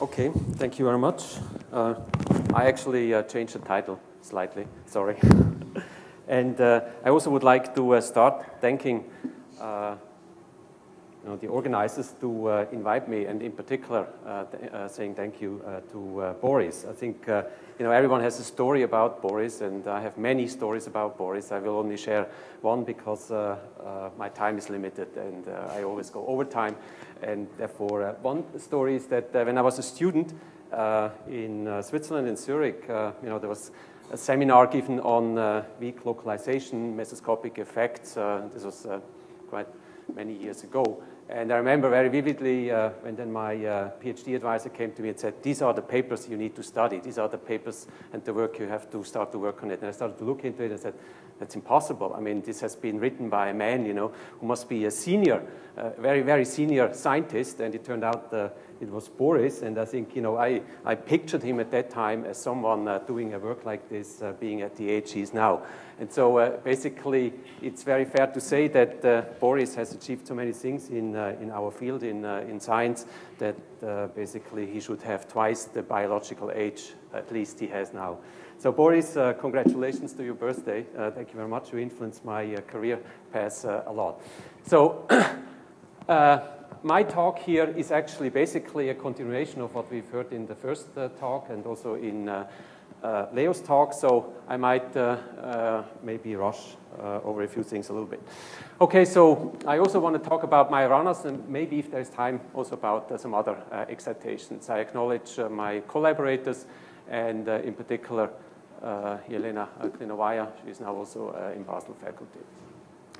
Okay, thank you very much. Uh, I actually uh, changed the title slightly, sorry. and uh, I also would like to uh, start thanking uh, you know, the organizers to uh, invite me, and in particular, uh, th uh, saying thank you uh, to Boris. I think you know everyone has a story about Boris, and I have many stories about Boris. I will only share one because my time is limited, and I always go over time. And therefore, uh, one story is that uh, when I was a student uh, in Switzerland, in Zurich, you know, there was a seminar given on weak localization, mesoscopic effects. this was quite many years ago. And I remember very vividly uh, when then my uh, PhD advisor came to me and said, these are the papers you need to study. These are the papers and the work you have to start to work on it. And I started to look into it and said, that's impossible. I mean, this has been written by a man, you know, who must be a senior, uh, very, very senior scientist. And it turned out it was Boris. And I think, you know, I, I pictured him at that time as someone uh, doing a work like this, uh, being at the age he is now. And so uh, basically, it's very fair to say that uh, Boris has achieved so many things in, in our field, in, in science, that basically he should have twice the biological age, at least he has now. So Boris, uh, congratulations to your birthday. Uh, thank you very much. You influenced my uh, career path uh, a lot. So uh, my talk here is actually basically a continuation of what we've heard in the first uh, talk and also in uh, uh, Leo's talk. So I might uh, maybe rush over a few things a little bit. Okay, so I also want to talk about Majoranas and maybe if there's time also about some other excitations. I acknowledge my collaborators and in particular uh, Jelena Klinovaja. She's now also uh, in Basel faculty.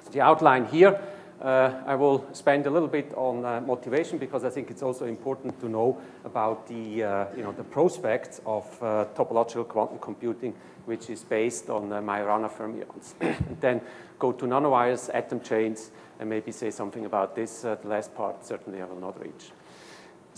So the outline here, uh, I will spend a little bit on uh, motivation because I think it's also important to know about the, uh, you know, the prospects of uh, topological quantum computing, which is based on Majorana fermions. then go to nanowires, atom chains, and maybe say something about this. the last part, certainly I will not reach.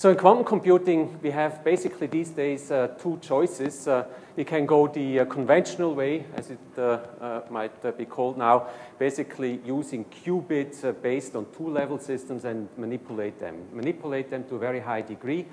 So in quantum computing, we have basically these days uh, two choices. Uh, you can go the uh, conventional way, as it uh, uh, might uh, be called now, basically using qubits based on two-level systems and manipulate them. Manipulate them to a very high degree,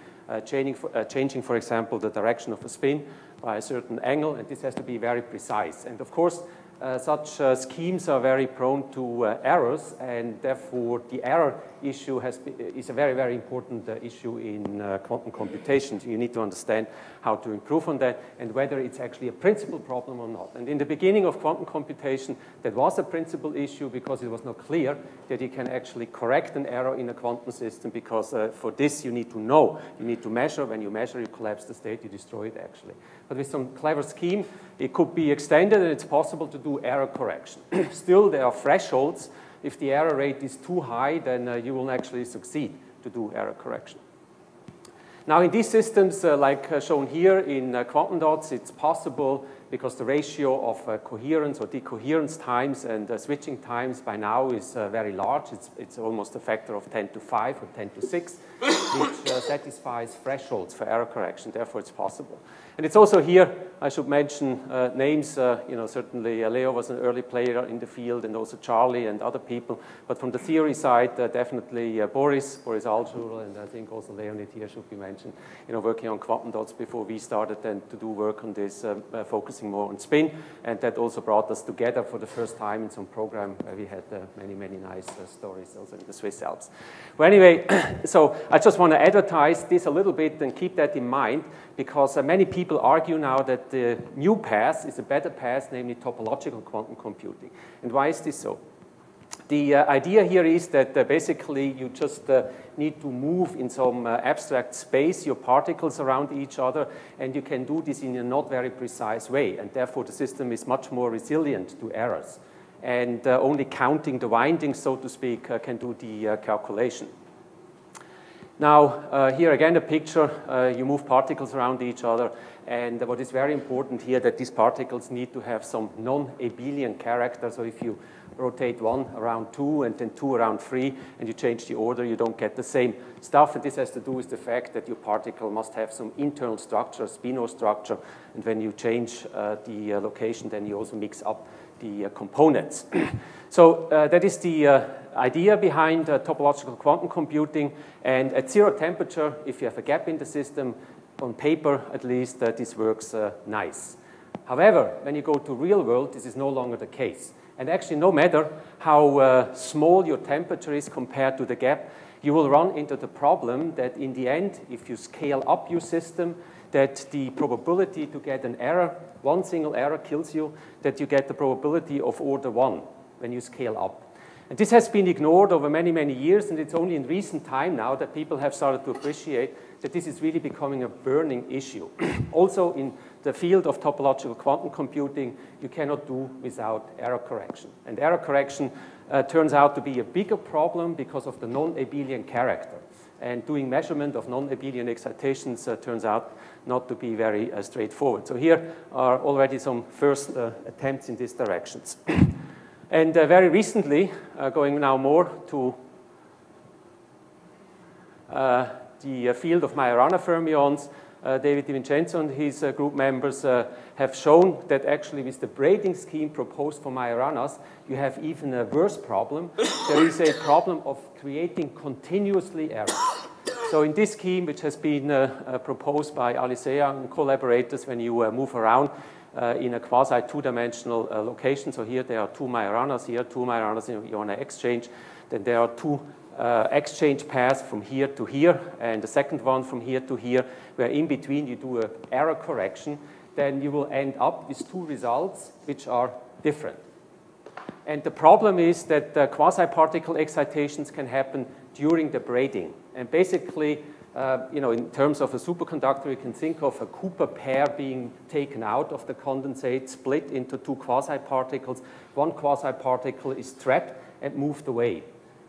changing for, changing, for example, the direction of a spin by a certain angle, and this has to be very precise. And of course, uh, such uh, schemes are very prone to uh, errors, and therefore the error issue has be, is a very, very important uh, issue in uh, quantum computation. You need to understand how to improve on that and whether it's actually a principal problem or not. And in the beginning of quantum computation, that was a principal issue because it was not clear that you can actually correct an error in a quantum system because uh, for this you need to know. You need to measure. When you measure, you collapse the state, you destroy it actually. But with some clever scheme, it could be extended and it's possible to do error correction. Still, there are thresholds. If the error rate is too high, then uh, you will actually succeed to do error correction. Now, in these systems, uh, like uh, shown here in uh, quantum dots, it's possible because the ratio of uh, coherence or decoherence times and uh, switching times by now is very large. It's, it's almost a factor of 10 to 5 or 10 to 6, which satisfies thresholds for error correction. Therefore, it's possible. And it's also here, I should mention uh, names, uh, you know, certainly uh, Leo was an early player in the field and also Charlie and other people. But from the theory side, uh, definitely uh, Boris, Boris Altshuler, and I think also Leonid here should be mentioned, you know, working on quantum dots before we started then to do work on this, um, uh, focusing more on spin. And that also brought us together for the first time in some program where we had many, many nice stories also in the Swiss Alps. Well, anyway, so I just want to advertise this a little bit and keep that in mind because uh, many people argue now that the new path is a better path, namely topological quantum computing. And why is this so? The uh, idea here is that uh, basically you just uh, need to move in some uh, abstract space your particles around each other, and you can do this in a not very precise way, and therefore the system is much more resilient to errors. And uh, only counting the windings, so to speak, can do the calculation. Now, uh, here again a picture, uh, you move particles around each other, and what is very important here that these particles need to have some non-abelian character, so if you rotate one around two and then two around three, and you change the order, you don't get the same stuff, and this has to do with the fact that your particle must have some internal structure, spinor structure, and when you change uh, the uh, location, then you also mix up the uh, components. so uh, that is the idea behind uh, topological quantum computing. And at zero temperature, if you have a gap in the system, on paper at least, uh, this works uh, nice. However, when you go to real world, this is no longer the case. And actually, no matter how uh, small your temperature is compared to the gap, you will run into the problem that in the end, if you scale up your system, that the probability to get an error, one single error kills you, that you get the probability of order one when you scale up. And this has been ignored over many, many years, and it's only in recent time now that people have started to appreciate that this is really becoming a burning issue. also in the field of topological quantum computing, you cannot do without error correction. And error correction uh, turns out to be a bigger problem because of the non-abelian character. And doing measurement of non-abelian excitations uh, turns out not to be very uh, straightforward. So here are already some first uh, attempts in these directions. And uh, very recently, uh, going now more to uh, the field of Majorana fermions, David DiVincenzo and his group members have shown that actually with the braiding scheme proposed for Majoranas, you have even a worse problem. there is a problem of creating continuously errors. So in this scheme, which has been proposed by Alicea and collaborators, when you move around, uh, in a quasi two-dimensional uh, location. So here there are two Majoranas here, two Majoranas you want to exchange. Then there are two uh, exchange paths from here to here, and the second one from here to here, where in between you do a error correction. Then you will end up with two results which are different. And the problem is that quasi-particle excitations can happen during the braiding. And basically, uh, you know, in terms of a superconductor, you can think of a Cooper pair being taken out of the condensate, split into two quasi-particles. One quasi-particle is trapped and moved away.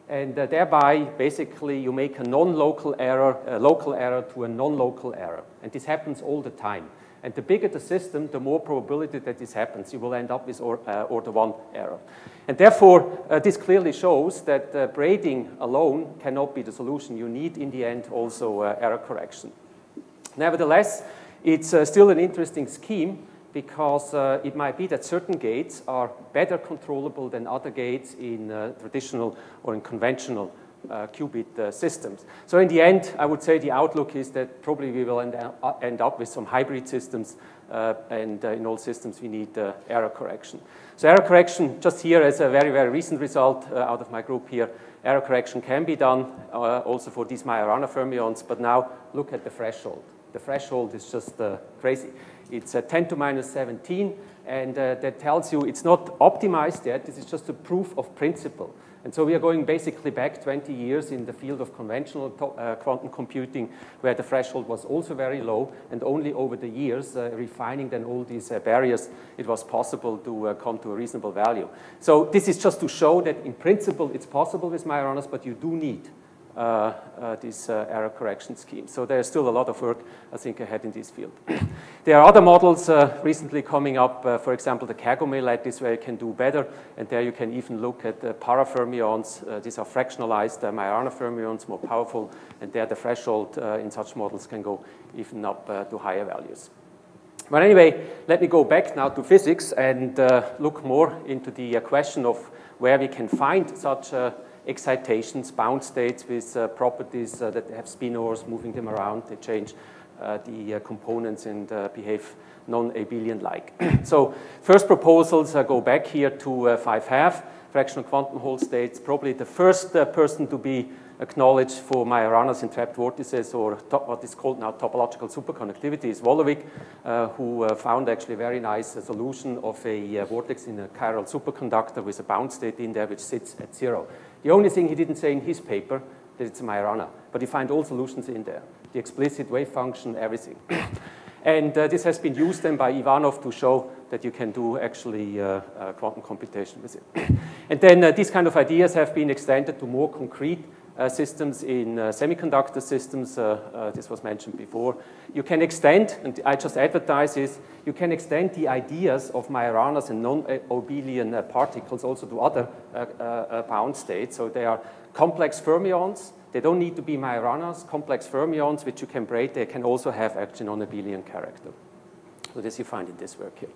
And uh, thereby, basically, you make a non-local error, a local error to a non-local error. And this happens all the time. And the bigger the system, the more probability that this happens. You will end up with or, uh, order one error. And therefore, uh, this clearly shows that uh, braiding alone cannot be the solution. You need, in the end, also uh, error correction. Nevertheless, it's uh, still an interesting scheme because uh, it might be that certain gates are better controllable than other gates in traditional or in conventional Uh, qubit uh, systems. So in the end, I would say the outlook is that probably we will end, uh, end up with some hybrid systems, uh, and uh, in all systems we need error correction. So error correction, just here as a very, very recent result out of my group here, error correction can be done also for these Majorana fermions, but now look at the threshold. The threshold is just crazy. It's 10 to minus 17, and uh, that tells you it's not optimized yet. This is just a proof of principle. And so we are going basically back 20 years in the field of conventional uh, quantum computing, where the threshold was also very low, and only over the years, uh, refining then all these uh, barriers, it was possible to uh, come to a reasonable value. So this is just to show that in principle it's possible with Majoranas, but you do need this uh, error correction scheme. So there's still a lot of work, I think, ahead in this field. there are other models recently coming up, for example, the Kagome lattice, where you can do better, and there you can even look at the parafermions. these are fractionalized uh, Majorana fermions, more powerful, and there the threshold in such models can go even up to higher values. But anyway, let me go back now to physics and uh, look more into the uh, question of where we can find such uh, excitations, bound states with uh, properties uh, that have spinors, moving them around. They change uh, the components and behave non-abelian-like. so first proposals go back here to 5 half, fractional quantum Hall states. Probably the first person to be acknowledged for Majoranas in trapped vortices, or what is called now topological superconductivity, is Volovik, uh, who uh, found actually a very nice uh, solution of a vortex in a chiral superconductor with a bound state in there which sits at zero. The only thing he didn't say in his paper that it's a Majorana, but he find all solutions in there, the explicit wave function, everything. and uh, this has been used then by Ivanov to show that you can do actually uh, uh, quantum computation with it. and then uh, these kind of ideas have been extended to more concrete systems in uh, semiconductor systems. this was mentioned before. You can extend, and I just advertise this, you can extend the ideas of Majoranas and non-abelian uh, particles also to other uh, uh, bound states. So they are complex fermions. They don't need to be Majoranas. Complex fermions, which you can braid, they can also have actually non-abelian character. So this you find in this work here.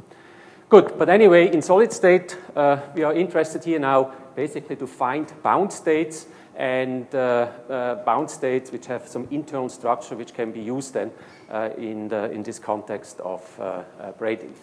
Good, but anyway, in solid state, uh, we are interested here now basically to find bound states and uh, uh, bound states which have some internal structure which can be used then uh, in, the, in this context of braiding.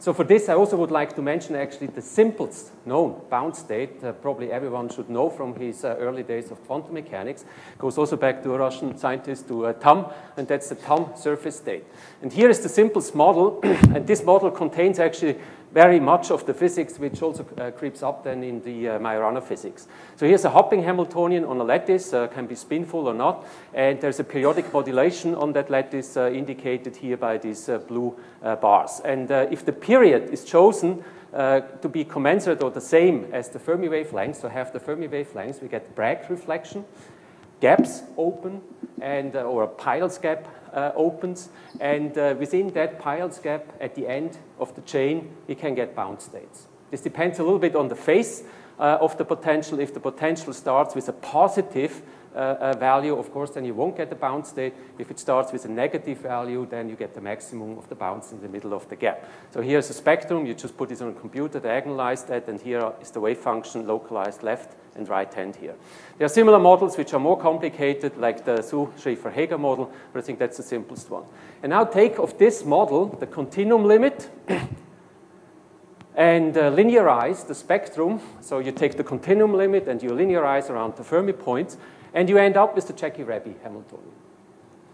So for this, I also would like to mention actually the simplest known bound state, uh, probably everyone should know from his uh, early days of quantum mechanics, goes also back to a Russian scientist, to uh, Tamm, and that's the Tamm surface state. And here is the simplest model, and this model contains actually very much of the physics which also uh, creeps up then in the uh, Majorana physics. So here's a hopping Hamiltonian on a lattice, uh, can be spinful or not, and there's a periodic modulation on that lattice uh, indicated here by these uh, blue uh, bars. And if the period is chosen to be commensurate or the same as the Fermi wavelength, so have the Fermi wavelengths, we get Bragg reflection, gaps open, and or a Peierls gap uh, opens, and uh, within that Peierls gap at the end of the chain, we can get bound states. This depends a little bit on the phase uh, of the potential. If the potential starts with a positive uh, value, of course, then you won't get the bound state. If it starts with a negative value, then you get the maximum of the bounds in the middle of the gap. So here's a spectrum. You just put it on a computer, diagonalize that, and here is the wave function localized left and right hand here. There are similar models which are more complicated, like the Su Schrieffer Heeger model, but I think that's the simplest one. And now take of this model the continuum limit and uh, linearize the spectrum. So you take the continuum limit and you linearize around the Fermi points, and you end up with the Jackiw-Rebbi Hamiltonian.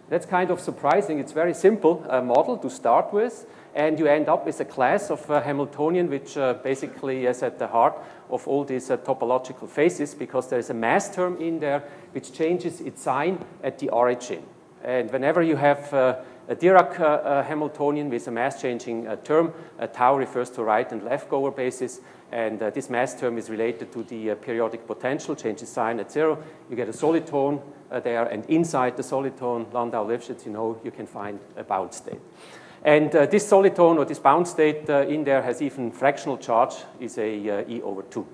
That's kind of surprising. It's very simple uh, model to start with, and you end up with a class of uh, Hamiltonian which uh, basically is at the heart of all these uh, topological phases because there is a mass term in there which changes its sign at the origin. And whenever you have uh, a Dirac uh, uh, Hamiltonian with a mass-changing term, tau refers to right and left Gower basis, and this mass term is related to the periodic potential, changes sign at zero. You get a soliton there, and inside the soliton, Landau-Lifshitz, you know, you can find a bound state. And uh, this soliton or this bound state uh, in there has even fractional charge is a uh, E over 2.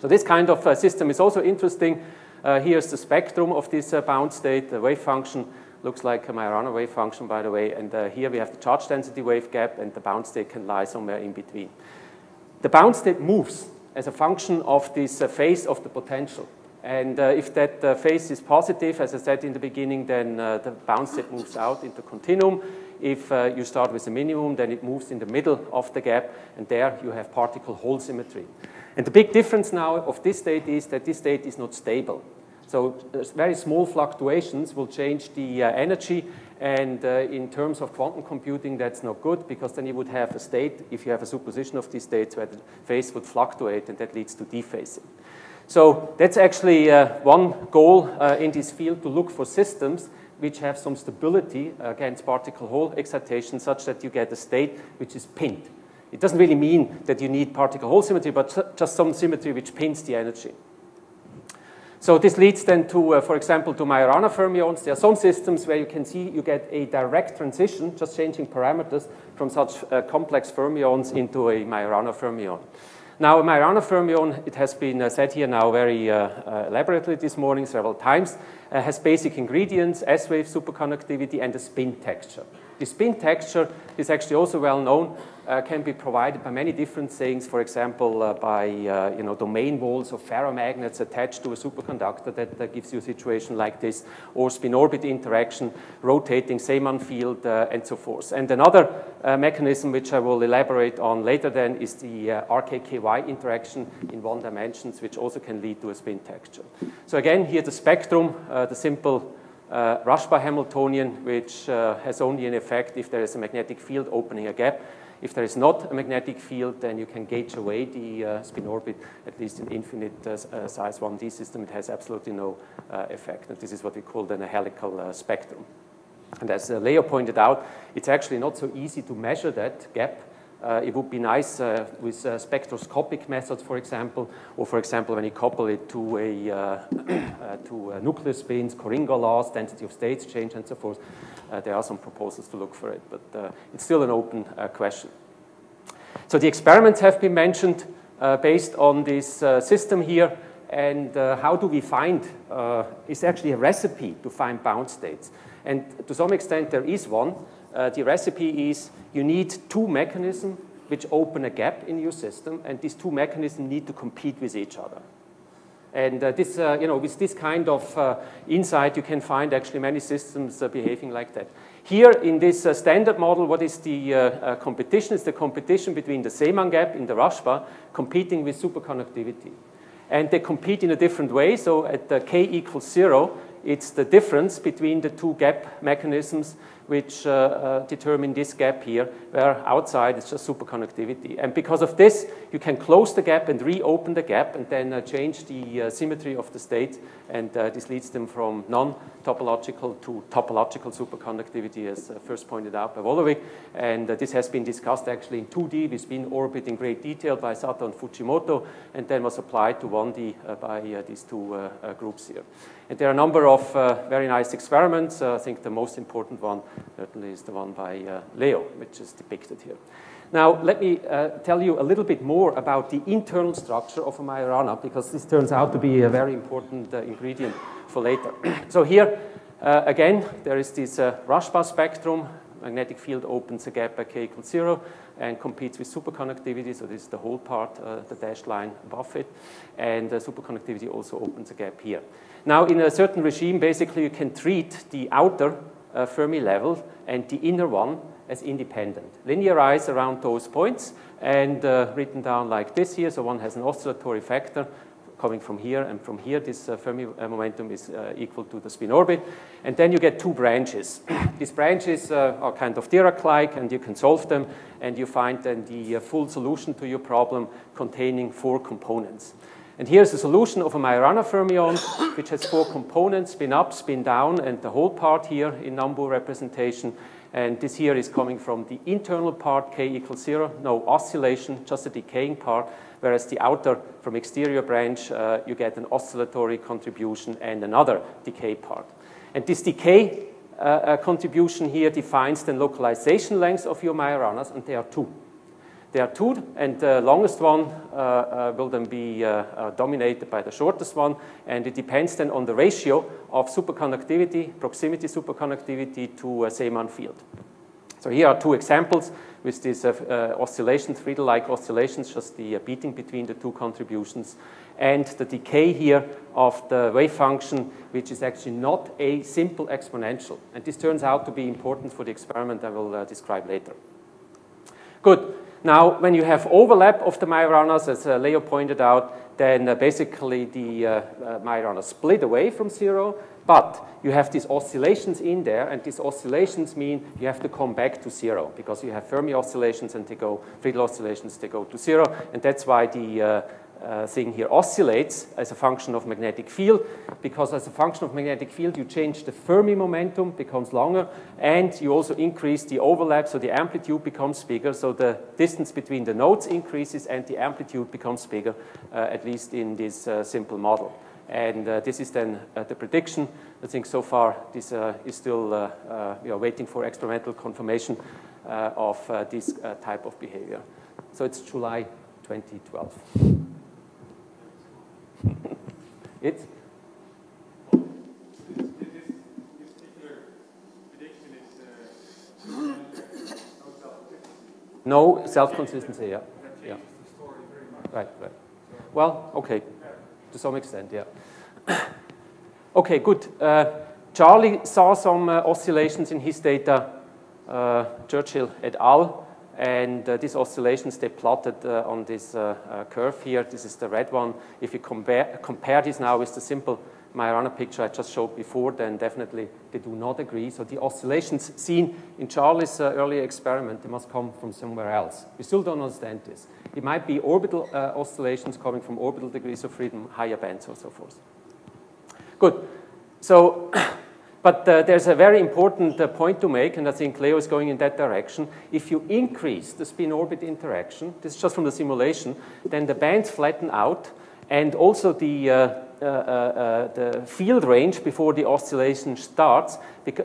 So this kind of uh, system is also interesting. Uh, here's the spectrum of this uh, bound state. The wave function looks like a Majorana wave function, by the way. And here we have the charge density wave gap, and the bound state can lie somewhere in between. The bound state moves as a function of this phase of the potential. And uh, if that uh, phase is positive, as I said in the beginning, then uh, the bound state moves out into continuum. If uh, you start with a minimum, then it moves in the middle of the gap, and there you have particle hole symmetry. And the big difference now of this state is that this state is not stable. So very small fluctuations will change the uh, energy, and uh, in terms of quantum computing, that's not good, because then you would have a state, if you have a superposition of these states, where the phase would fluctuate, and that leads to dephasing. So that's actually uh, one goal uh, in this field, to look for systems which have some stability against particle hole excitation such that you get a state which is pinned. It doesn't really mean that you need particle hole symmetry, but just some symmetry which pins the energy. So this leads then to, uh, for example, to Majorana fermions. There are some systems where you can see you get a direct transition, just changing parameters from such uh, complex fermions into a Majorana fermion. Now, a Majorana fermion, it has been uh, said here now very uh, uh, elaborately this morning several times, uh, has basic ingredients, S-wave superconductivity, and a spin texture. The spin texture is actually also well known uh, can be provided by many different things, for example, uh, by uh, you know, domain walls of ferromagnets attached to a superconductor that, that gives you a situation like this, or spin-orbit interaction, rotating Zeeman field, uh, and so forth. And another uh, mechanism which I will elaborate on later then is the uh, RKKY interaction in one dimensions, which also can lead to a spin texture. So again, here the spectrum, the simple uh, Rashba Hamiltonian, which uh, has only an effect if there is a magnetic field opening a gap. If there is not a magnetic field, then you can gauge away the uh, spin orbit, at least in infinite uh, uh size 1D system. It has absolutely no uh, effect. And this is what we call then a helical uh, spectrum. And as Leo pointed out, it's actually not so easy to measure that gap Uh, it would be nice uh, with uh, spectroscopic methods, for example, or for example, when you couple it to a uh, uh, to nuclear spins, Korringa laws, density of states change, and so forth. there are some proposals to look for it, but it's still an open question. So the experiments have been mentioned based on this system here. And uh, how do we find, uh, is actually a recipe to find bound states. And to some extent there is one, uh, the recipe is you need two mechanisms which open a gap in your system, and these two mechanisms need to compete with each other. And uh, this, uh, you know, with this kind of uh, insight, you can find actually many systems uh, behaving like that. Here in this uh, standard model, what is the uh, competition? It's the competition between the Zeeman gap in the Rashba competing with superconductivity. And they compete in a different way. So at k equals zero, it's the difference between the two gap mechanisms which uh, uh, determine this gap here, where outside it's just superconductivity. And because of this, you can close the gap and reopen the gap and then uh, change the uh, symmetry of the state. And uh, this leads them from non-topological to topological superconductivity, as uh, first pointed out by Volovik. And this has been discussed actually in 2D with spin orbit in great detail by Sato and Fujimoto, and then was applied to 1D by these two groups here. And there are a number of very nice experiments. I think the most important one certainly is the one by uh, Leo, which is depicted here. Now, let me uh, tell you a little bit more about the internal structure of a Majorana, because this turns out to be a very important uh, ingredient for later. so here, uh, again, there is this uh, Rashba spectrum. Magnetic field opens a gap at k equals zero and competes with superconductivity. So this is the whole part, uh, the dashed line above it. And superconductivity also opens a gap here. Now, in a certain regime, basically, you can treat the outer uh, Fermi level and the inner one as independent. Linearize around those points and uh, written down like this here. So one has an oscillatory factor coming from here and from here. This uh, Fermi uh, momentum is uh, equal to the spin orbit. And then you get two branches. These branches uh, are kind of Dirac-like and you can solve them and you find then the full solution to your problem containing four components. And here's a solution of a Majorana fermion, which has four components, spin up, spin down, and the whole part here in number representation. And this here is coming from the internal part, k equals zero, no oscillation, just a decaying part, whereas the outer, from exterior branch, uh, you get an oscillatory contribution and another decay part. And this decay uh, uh, contribution here defines the localization length of your Majoranas, and there are two. There are two, and the longest one uh, uh, will then be uh, dominated by the shortest one, and it depends then on the ratio of superconductivity, proximity superconductivity to a Zeeman field. So here are two examples with these uh, oscillations, Friedel-like oscillations, just the uh, beating between the two contributions, and the decay here of the wave function, which is actually not a simple exponential. And this turns out to be important for the experiment I will uh, describe later. Good. Now, when you have overlap of the Majoranas, as uh, Leo pointed out, then uh, basically the uh, uh, split away from zero, but you have these oscillations in there, and these oscillations mean you have to come back to zero, because you have Fermi oscillations and they go, Friedel oscillations, they go to zero, and that's why the uh, thing here oscillates as a function of magnetic field, because as a function of magnetic field, you change the Fermi momentum, becomes longer, and you also increase the overlap, so the amplitude becomes bigger, so the distance between the nodes increases and the amplitude becomes bigger, uh, at least in this uh, simple model. And uh, this is then uh, the prediction. I think so far this is still, we are waiting for experimental confirmation of this type of behavior. So it's July 2012. It's no self-consistency, yeah. yeah. Right, right. Well, okay, to some extent, yeah. okay, good. Uh, Charlie saw some uh, oscillations in his data, uh, Churchill et al., and uh, these oscillations, they plotted uh, on this uh, uh, curve here. This is the red one. If you compare, compare this now with the simple Majorana picture I just showed before, then definitely they do not agree. So the oscillations seen in Charlie's uh, earlier experiment, they must come from somewhere else. We still don't understand this. It might be orbital uh, oscillations coming from orbital degrees of freedom, higher bands, or so forth. Good. So But uh, there's a very important uh, point to make, and I think Leo is going in that direction. If you increase the spin-orbit interaction, this is just from the simulation, then the bands flatten out, and also the, uh, uh, uh the field range before the oscillation starts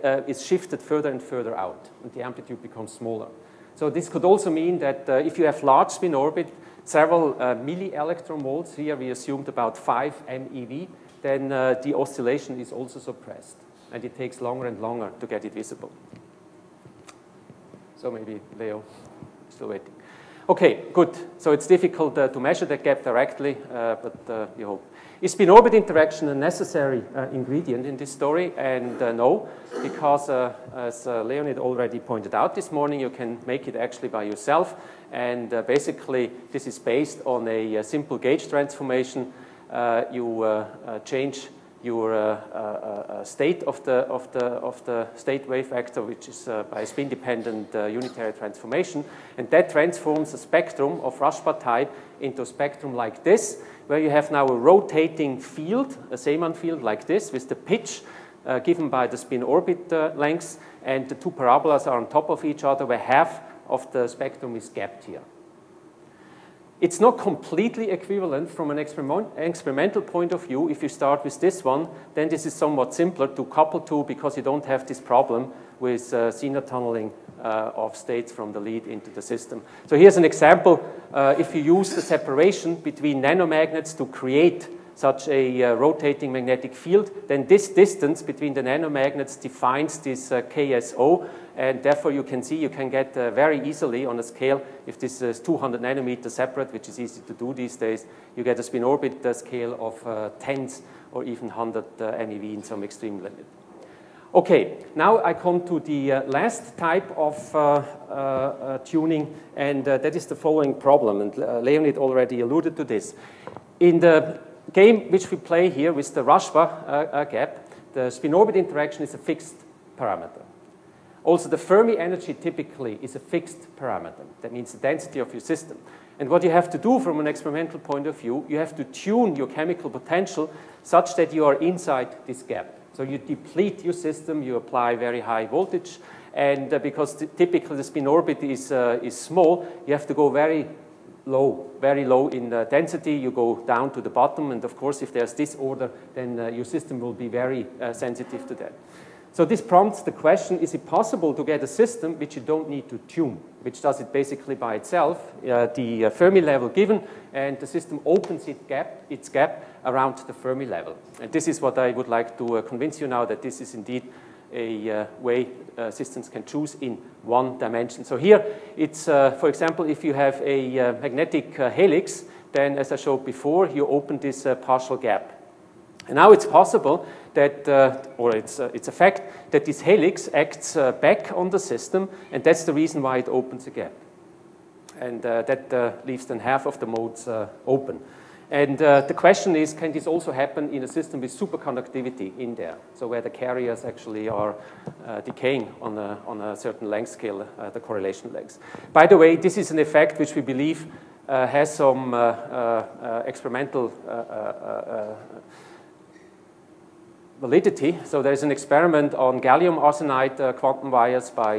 uh, is shifted further and further out, and the amplitude becomes smaller. So this could also mean that if you have large spin orbit, several milli-electron volts, here we assumed about 5 MeV, then the oscillation is also suppressed and it takes longer and longer to get it visible. So maybe Leo, still waiting. Okay, good. So it's difficult uh, to measure that gap directly, uh, but uh, we hope. Is spin-orbit interaction a necessary uh, ingredient in this story? And uh, no, because uh, as Leonid already pointed out this morning, you can make it actually by yourself. And basically, this is based on a simple gauge transformation. you change your uh, uh, uh, state of the, of, the, of the state wave vector, which is by spin-dependent unitary transformation. And that transforms a spectrum of Rashba type into a spectrum like this, where you have now a rotating field, a Zeeman field like this, with the pitch uh, given by the spin orbit uh, lengths, and the two parabolas are on top of each other, where half of the spectrum is gapped here. It's not completely equivalent from an experiment, experimental point of view. If you start with this one, then this is somewhat simpler to couple to because you don't have this problem with uh, tunneling uh, of states from the lead into the system. So here's an example. Uh, if you use the separation between nanomagnets to create such a uh, rotating magnetic field, then this distance between the nanomagnets defines this uh, KSO, and therefore you can see you can get uh, very easily on a scale, if this is 200 nanometers separate, which is easy to do these days, you get a spin orbit uh, scale of uh, tens or even 100 uh, MeV in some extreme limit. Okay, now I come to the last type of tuning, and that is the following problem, and Leonid already alluded to this. In the game which we play here with the Rashba uh, uh, gap, the spin-orbit interaction is a fixed parameter. Also, the Fermi energy typically is a fixed parameter. That means the density of your system. And what you have to do from an experimental point of view, you have to tune your chemical potential such that you are inside this gap. So you deplete your system, you apply very high voltage, and uh, because typically the spin orbit is, uh, is small, you have to go very low, very low in the density, you go down to the bottom, and of course, if there's disorder, then uh, your system will be very uh, sensitive to that. So this prompts the question, is it possible to get a system which you don't need to tune, which does it basically by itself, uh, the uh, Fermi level given, and the system opens its gap, its gap around the Fermi level. And this is what I would like to uh, convince you now that this is indeed a uh, way uh, systems can choose in one dimension. So here, it's, uh, for example, if you have a uh, magnetic uh, helix, then as I showed before, you open this uh, partial gap. And now it's possible that, or it's, it's a fact, that this helix acts back on the system, and that's the reason why it opens a gap. And that leaves then half of the modes open. And uh, the question is, can this also happen in a system with superconductivity in there? So where the carriers actually are uh, decaying on a, on a certain length scale, uh, the correlation lengths. By the way, this is an effect which we believe uh, has some uh, uh, experimental validity. So there's an experiment on gallium arsenide quantum wires by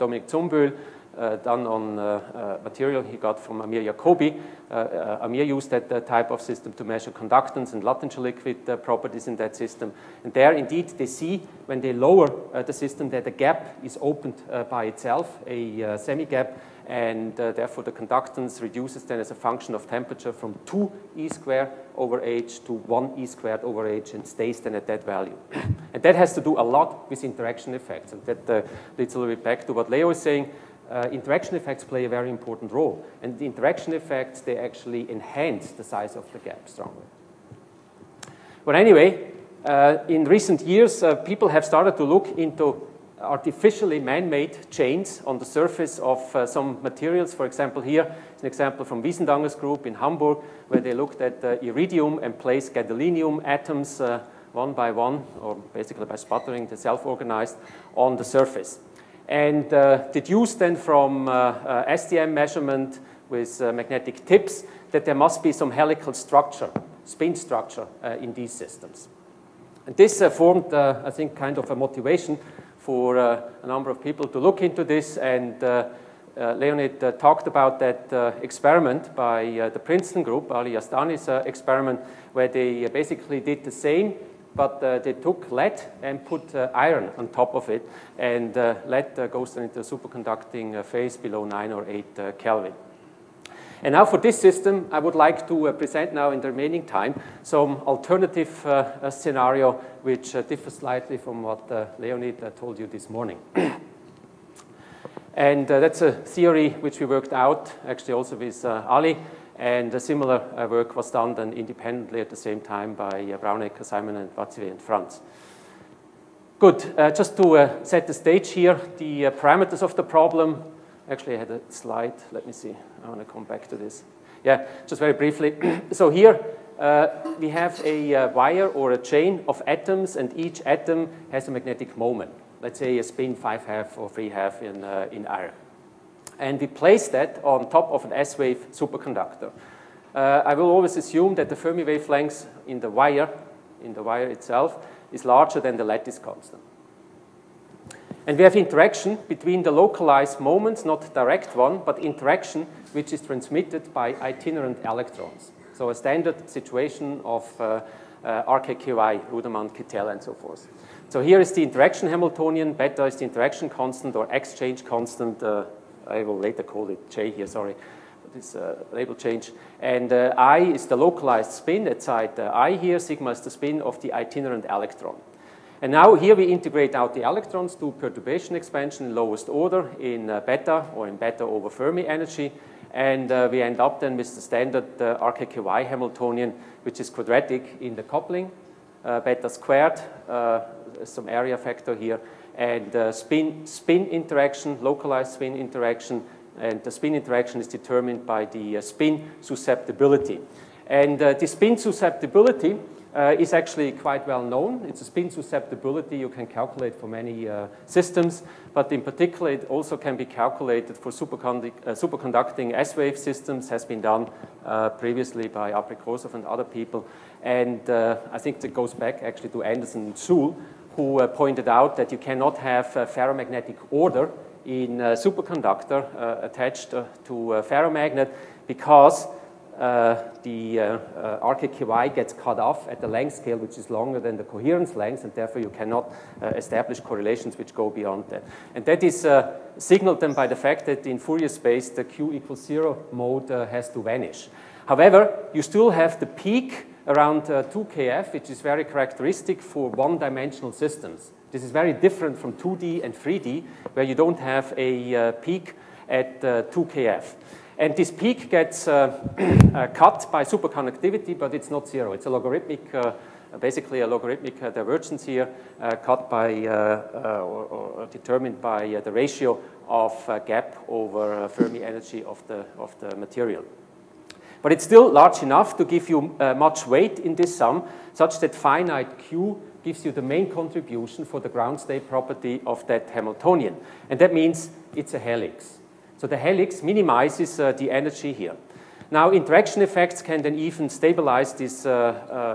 Dominik Zumbühl, Eh, uh, done on uh, uh, material he got from Amir Yacoby. Amir used that type of system to measure conductance and Luttinger liquid properties in that system. And there, indeed, they see when they lower the system that a gap is opened by itself, a semi-gap, and therefore the conductance reduces then as a function of temperature from 2 e squared over h to 1 e squared over h and stays then at that value. and that has to do a lot with interaction effects. And that leads a little bit back to what Leo was saying uh, interaction effects play a very important role. And the interaction effects, they actually enhance the size of the gap strongly. But anyway, uh, in recent years, uh, people have started to look into artificially man-made chains on the surface of uh, some materials. For example, here is an example from Wiesendanger's group in Hamburg, where they looked at uh, iridium and placed gadolinium atoms uh, one by one, or basically by sputtering, they self-organized, on the surface. And uh, deduced then from uh, uh, STM measurement with magnetic tips that there must be some helical structure, spin structure in these systems. And this formed, I think, kind of a motivation for a number of people to look into this and uh, Leonid uh, talked about that uh, experiment by the Princeton group, Ali Yazdani's experiment, where they basically did the same but uh, they took lead and put uh, iron on top of it, and uh, lead uh, goes into a superconducting uh, phase below 9 or 8 uh, Kelvin. And now for this system, I would like to present now in the remaining time some alternative scenario which differs slightly from what Leonid told you this morning. And that's a theory which we worked out actually also with Ali. And a similar uh, work was done then independently at the same time by uh, Braunecker, Simon, and Vazifeh and Franz. Good. Uh, just to uh, set the stage here, the parameters of the problem. Actually, I had a slide. Let me see. I want to come back to this. Yeah, just very briefly. so here, uh, we have a uh, wire or a chain of atoms, and each atom has a magnetic moment. Let's say a spin 5 half or 3 half in, uh, in R. And we place that on top of an S-wave superconductor. Uh, I will always assume that the Fermi wavelength in the wire, in the wire itself, is larger than the lattice constant. And we have interaction between the localized moments, not direct one, but interaction which is transmitted by itinerant electrons. So a standard situation of uh, uh, RKKY, Ruderman, Kittel, and so forth. So here is the interaction Hamiltonian, beta is the interaction constant or exchange constant. Uh, I will later call it J here, sorry, this label change. And uh, I is the localized spin at side uh, I here, sigma is the spin of the itinerant electron. And now here we integrate out the electrons to perturbation expansion lowest order in uh, beta or in beta over Fermi energy. And uh, we end up then with the standard uh, RKKY Hamiltonian, which is quadratic in the coupling, uh, beta squared, uh, some area factor here, and uh, spin, spin interaction, localized spin interaction, and the spin interaction is determined by the uh, spin susceptibility. And the spin susceptibility uh, is actually quite well known. It's a spin susceptibility you can calculate for many uh, systems, but in particular it also can be calculated for superconduct uh, superconducting S-wave systems, has been done uh, previously by Abrikosov and other people. And uh, I think that goes back actually to Anderson and Suhl, who uh, pointed out that you cannot have ferromagnetic order in a superconductor attached to a ferromagnet because uh, the uh, uh, RKKY gets cut off at the length scale, which is longer than the coherence length, and therefore you cannot uh, establish correlations which go beyond that. And that is uh, signaled then by the fact that in Fourier space, the Q equals zero mode uh, has to vanish. However, you still have the peak around 2kF, which is very characteristic for one-dimensional systems. This is very different from 2D and 3D, where you don't have a peak at 2kF. And this peak gets uh, uh, cut by superconductivity, but it's not zero. It's a logarithmic, uh, basically a logarithmic uh, divergence here, uh, cut by uh, or, or, determined by the ratio of gap over Fermi energy of the, of the material. But it's still large enough to give you much weight in this sum, such that finite Q gives you the main contribution for the ground state property of that Hamiltonian. And that means it's a helix. So the helix minimizes uh, the energy here. Now, interaction effects can then even stabilize this uh,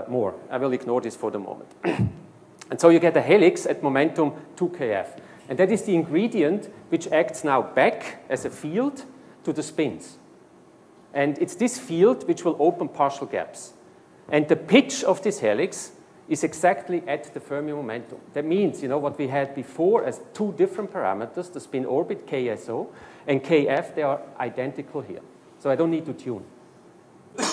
uh, more. I will ignore this for the moment. and so you get a helix at momentum 2kF. And that is the ingredient which acts now back as a field to the spins. And it's this field which will open partial gaps. And the pitch of this helix is exactly at the Fermi momentum. That means, you know, what we had before as two different parameters, the spin orbit, KSO, and Kf, they are identical here. So I don't need to tune.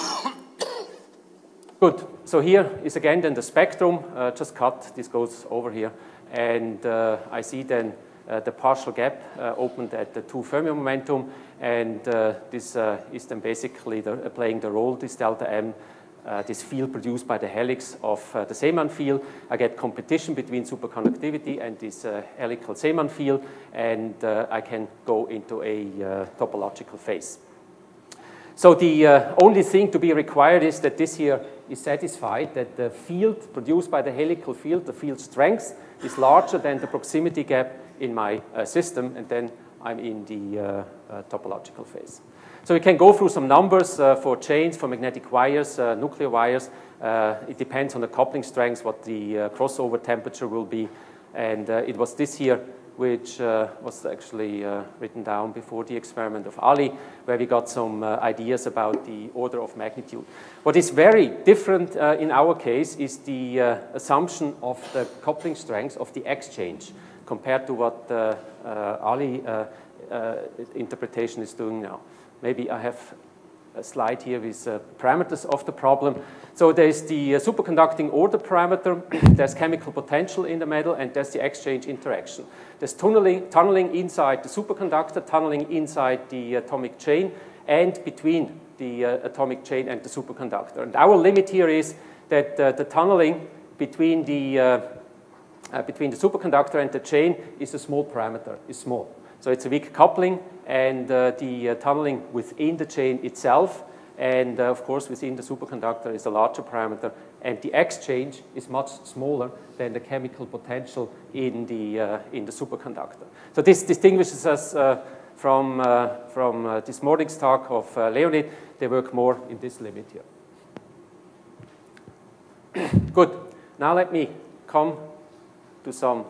Good. So here is again then the spectrum. Uh, just cut. This goes over here. And uh, I see then the partial gap uh, opened at the 2 Fermi momentum. And uh, this uh, is then basically the, playing the role, this delta M, uh, this field produced by the helix of uh, the Zeeman field. I get competition between superconductivity and this uh, helical Zeeman field, and uh, I can go into a uh, topological phase. So the uh, only thing to be required is that this here is satisfied, that the field produced by the helical field, the field strength, is larger than the proximity gap in my system, and then I'm in the topological phase. So we can go through some numbers uh, for chains, for magnetic wires, uh, nuclear wires. Uh, it depends on the coupling strength, what the uh, crossover temperature will be. And uh, it was this here which uh, was actually written down before the experiment of Ali, where we got some ideas about the order of magnitude. What is very different in our case is the assumption of the coupling strength of the exchange compared to what Ali interpretation is doing now. Maybe I have a slide here with uh, parameters of the problem. So there's the uh, superconducting order parameter, there's chemical potential in the metal, and there's the exchange interaction. There's tunneling, tunneling inside the superconductor, tunneling inside the atomic chain, and between the uh, atomic chain and the superconductor. And our limit here is that uh, the tunneling between the, uh, uh, between the superconductor and the chain is a small parameter, is small. So it's a weak coupling, and uh, the uh, tunneling within the chain itself, and of course within the superconductor is a larger parameter, and the exchange is much smaller than the chemical potential in the, in the superconductor. So this distinguishes us from, uh, from uh, this morning's talk of uh, Leonid, they work more in this limit here. Good. Now let me come to some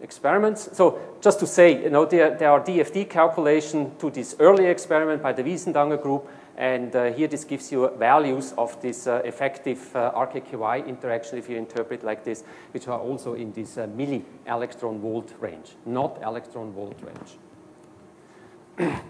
experiments. So just to say, you know, there, there are DFT calculation to this early experiment by the Wiesendanger group, and uh, here this gives you values of this uh, effective uh, RKKY interaction, if you interpret like this, which are also in this milli electron volt range, not electron volt range.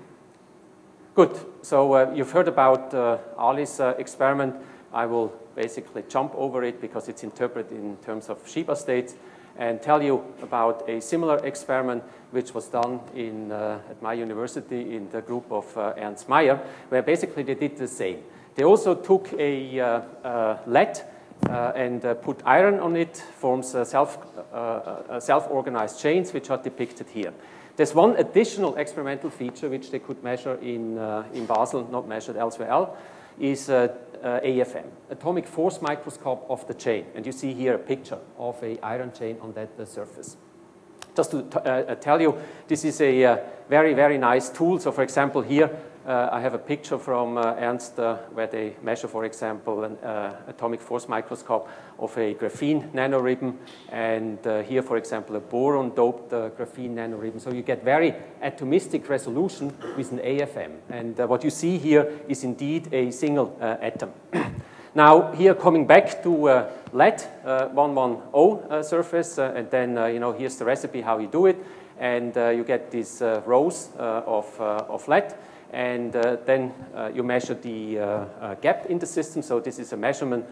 Good. So uh, you've heard about uh, Ali's uh, experiment. I will basically jump over it because it's interpreted in terms of Shiba states and tell you about a similar experiment which was done in, uh, at my university in the group of uh, Ernst Meyer, where basically they did the same. They also took a uh, lead and put iron on it, forms self, self-organized chains, which are depicted here. There's one additional experimental feature which they could measure in, uh, in Basel, not measured elsewhere, is uh, uh, AFM, atomic force microscope of the chain. And you see here a picture of a iron chain on that uh, surface. Just to uh, tell you, this is a uh, very, very nice tool. So for example, here uh, I have a picture from uh, Ernst uh, where they measure, for example, an uh, atomic force microscope of a graphene nanoribbon, and uh, here, for example, a boron-doped uh, graphene nanoribbon. So you get very atomistic resolution with an AFM. And what you see here is indeed a single atom. now, here coming back to lead 110 surface, and then, you know, here's the recipe how you do it. And you get these rows of, of lead and uh, then uh, you measure the uh, uh, gap in the system. So this is a measurement,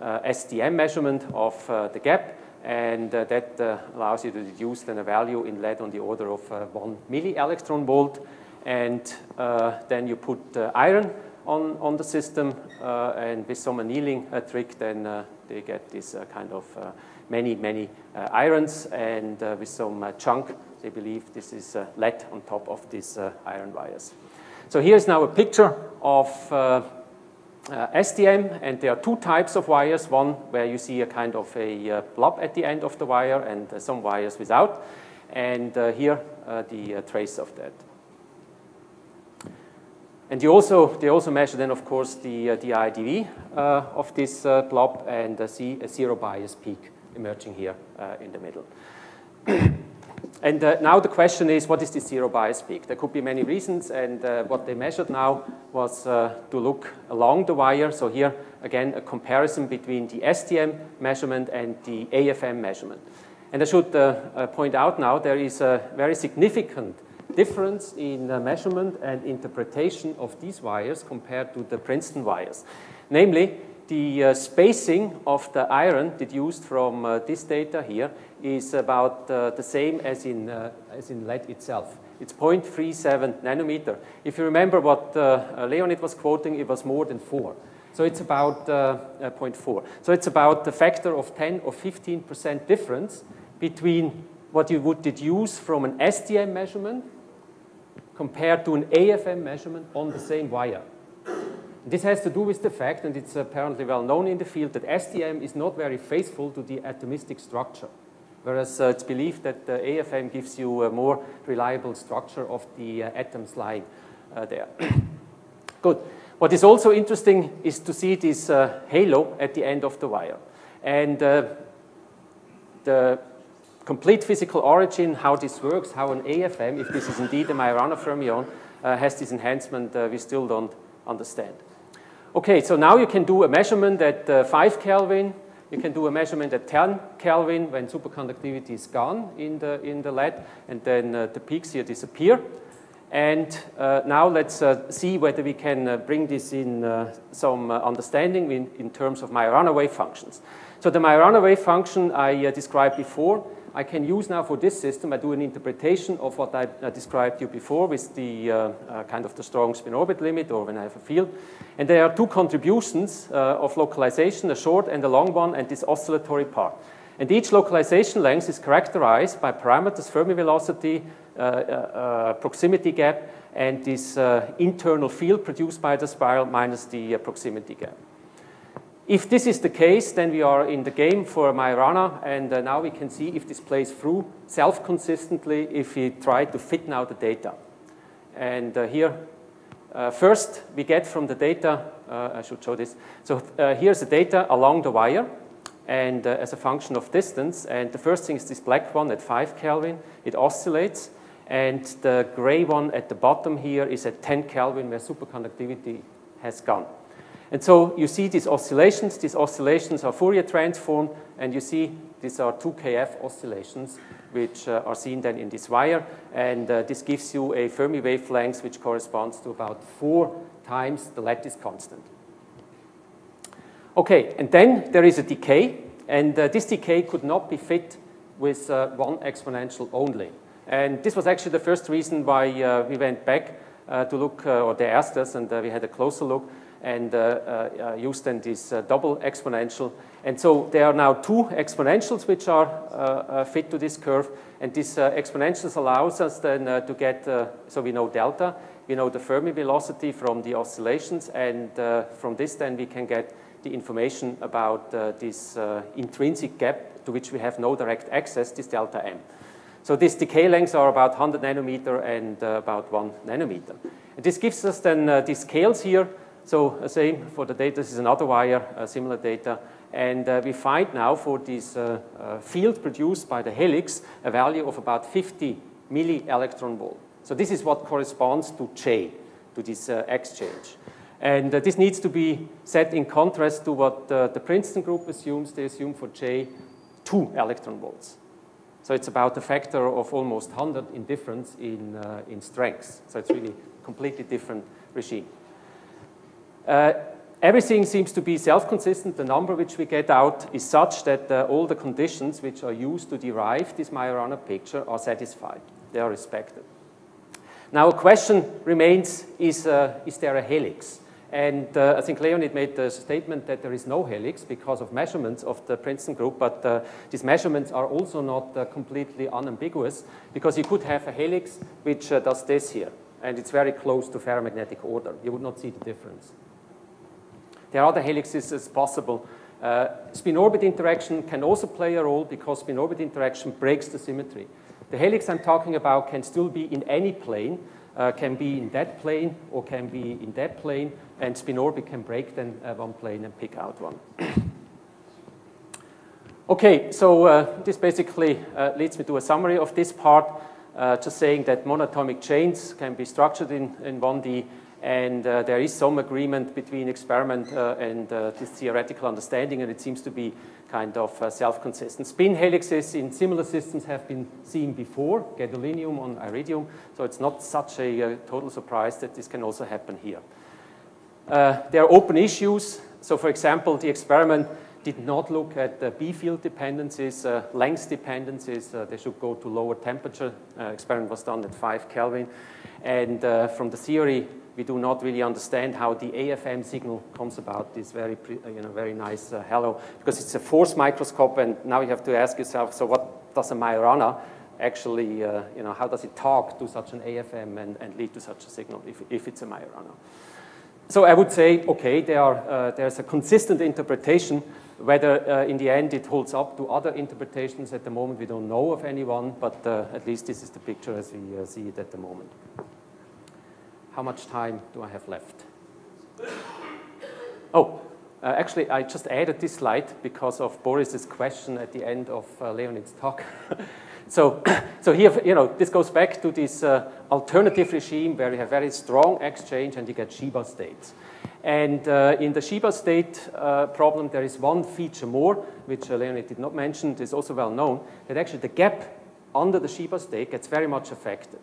uh, STM measurement of uh, the gap, and that allows you to deduce then a value in lead on the order of one milli electron volt. And then you put iron on, on the system, uh, and with some annealing uh, trick, then uh, they get this kind of many, many irons, and with some chunk, they believe this is lead on top of these iron wires. So here's now a picture of uh, uh, STM, and there are two types of wires, one where you see a kind of a uh, blob at the end of the wire and uh, some wires without, and uh, here uh, the trace of that. And you also, they also measure then, of course, the, the IDV of this blob and see a zero bias peak emerging here in the middle. And uh, now the question is, what is this zero bias peak? There could be many reasons, and uh, what they measured now was uh, to look along the wire. So here, again, a comparison between the STM measurement and the AFM measurement. And I should uh, uh, point out now there is a very significant difference in the measurement and interpretation of these wires compared to the Princeton wires. Namely, the uh, spacing of the iron deduced from this data here is about uh, the same as in, uh, as in lead itself. It's 0.37 nanometer. If you remember what uh, Leonid was quoting, it was more than 4. So it's about uh, 0.4. So it's about the factor of 10 or 15% difference between what you would deduce from an STM measurement compared to an AFM measurement on the same wire. This has to do with the fact, and it's apparently well known in the field, that STM is not very faithful to the atomistic structure, whereas uh, it's believed that the AFM gives you a more reliable structure of the uh, atoms lying uh, there. Good. What is also interesting is to see this uh, halo at the end of the wire. And uh, the complete physical origin, how this works, how an AFM, if this is indeed a Majorana fermion, uh, has this enhancement, we still don't understand. Okay, so now you can do a measurement at uh, 5 Kelvin. You can do a measurement at 10 Kelvin when superconductivity is gone in the, in the lead, and then uh, the peaks here disappear. And uh, now let's uh, see whether we can uh, bring this in uh, some uh, understanding in, in, terms of Majorana wave functions. So the Majorana wave function I described before, I can use now for this system. I do an interpretation of what I described you before with the kind of the strong spin orbit limit or when I have a field. And there are two contributions of localization, a short and a long one, and this oscillatory part. And each localization length is characterized by parameters Fermi velocity, uh, uh, uh, proximity gap, and this internal field produced by the spiral minus the proximity gap. If this is the case, then we are in the game for Majorana, and uh, now we can see if this plays through self-consistently if we try to fit now the data. And uh, here, uh, first we get from the data, I should show this. So here's the data along the wire, and uh, as a function of distance. And the first thing is this black one at 5 Kelvin. It oscillates. And the gray one at the bottom here is at 10 Kelvin where superconductivity has gone. And so you see these oscillations. These oscillations are Fourier transformed. And you see these are 2kF oscillations which uh, are seen then in this wire. And uh, this gives you a Fermi wavelength which corresponds to about four times the lattice constant. Okay, and then there is a decay, and uh, this decay could not be fit with uh, one exponential only. And this was actually the first reason why uh, we went back uh, to look, or they asked us, and we had a closer look, and used then this double exponential. And so there are now two exponentials which are uh, uh, fit to this curve, and this uh, exponentials allows us then to get, so we know delta, we know the Fermi velocity from the oscillations, and from this then we can get the information about uh, this uh, intrinsic gap to which we have no direct access, this delta M. So these decay lengths are about 100 nanometer and uh, about 1 nanometer. And this gives us then uh, these scales here. So uh, same for the data, this is another wire, uh, similar data. And we find now for this field produced by the helix a value of about 50 milli electron volt. So this is what corresponds to J, to this exchange. And uh, this needs to be set in contrast to what uh, the Princeton group assumes. They assume for J 2 electron volts. So it's about a factor of almost 100 in difference in, uh, in strength. So it's really completely different regime. Uh, everything seems to be self-consistent. The number which we get out is such that uh, all the conditions which are used to derive this Majorana picture are satisfied. They are respected. Now a question remains, is, uh, is there a helix? And uh, I think Leonid made the statement that there is no helix because of measurements of the Princeton group, but uh, these measurements are also not uh, completely unambiguous because you could have a helix which uh, does this here, and it's very close to ferromagnetic order. You would not see the difference. There are other helixes as possible. Uh, spin-orbit interaction can also play a role because spin-orbit interaction breaks the symmetry. The helix I'm talking about can still be in any plane, uh, can be in that plane or can be in that plane, and spin orbit can break then uh, one plane and pick out one. okay, so uh, this basically uh, leads me to a summary of this part, uh, just saying that monatomic chains can be structured in, in 1D, and uh, there is some agreement between experiment and this theoretical understanding, and it seems to be kind of uh, self-consistent. Spin helixes in similar systems have been seen before, gadolinium on iridium, so it's not such a uh, total surprise that this can also happen here. Uh, there are open issues. So for example, the experiment did not look at the B field dependencies, uh, length dependencies. Uh, they should go to lower temperature. Uh, experiment was done at 5 Kelvin. And from the theory, we do not really understand how the AFM signal comes about this very, uh, you know, very nice uh, halo, because it's a force microscope, and now you have to ask yourself, so what does a Majorana actually, uh, you know, how does it talk to such an AFM and, and lead to such a signal if, if it's a Majorana? So I would say, okay, there are, uh, there's a consistent interpretation. Whether uh, in the end it holds up to other interpretations at the moment, we don't know of anyone, but uh, at least this is the picture as we see it at the moment. How much time do I have left? Oh, uh, actually, I just added this slide because of Boris's question at the end of uh, Leonid's talk. so, so here, you know, this goes back to this uh, alternative regime where you have very strong exchange and you get Shiba states. And uh, in the Shiba state uh, problem, there is one feature more, which uh, Leonid did not mention, it is also well known, that actually the gap under the Shiba state gets very much affected.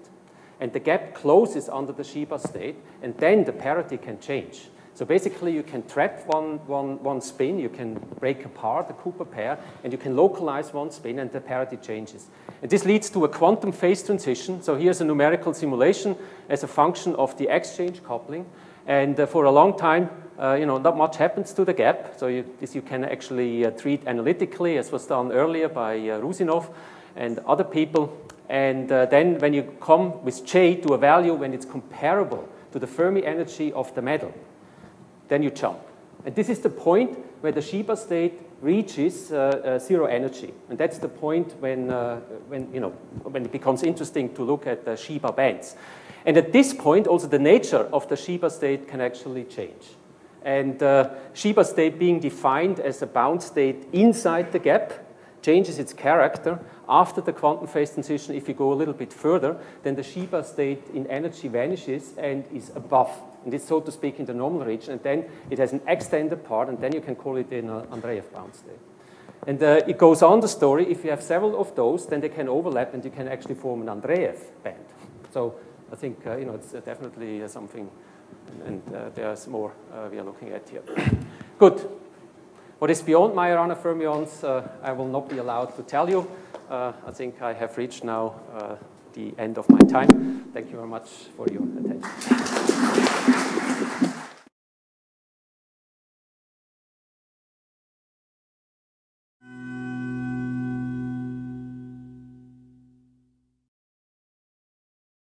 And the gap closes under the Shiba state, and then the parity can change. So basically, you can trap one, one, one spin, you can break apart the Cooper pair, and you can localize one spin, and the parity changes. And this leads to a quantum phase transition. So here's a numerical simulation as a function of the exchange coupling. And uh, for a long time, uh, you know, not much happens to the gap. So you, this you can actually uh, treat analytically, as was done earlier by uh, Rusinov and other people. And uh, then when you come with J to a value when it's comparable to the Fermi energy of the metal, then you jump. And this is the point where the Shiba state reaches uh, uh, zero energy. And that's the point when, uh, when, you know, when it becomes interesting to look at the Shiba bands. And at this point, also the nature of the Shiba state can actually change. And uh, Shiba state being defined as a bound state inside the gap changes its character after the quantum phase transition. If you go a little bit further, then the Shiba state in energy vanishes and is above and it's so to speak in the normal region, and then it has an extended part, and then you can call it an Andreev bound state. And uh, it goes on the story, if you have several of those, then they can overlap and you can actually form an Andreev band. So I think, uh, you know, it's uh, definitely uh, something, and, uh, there's more uh, we are looking at here. Good. What is beyond Majorana fermions, uh, I will not be allowed to tell you. Uh, I think I have reached now uh, the end of my time. Thank you very much for your attention.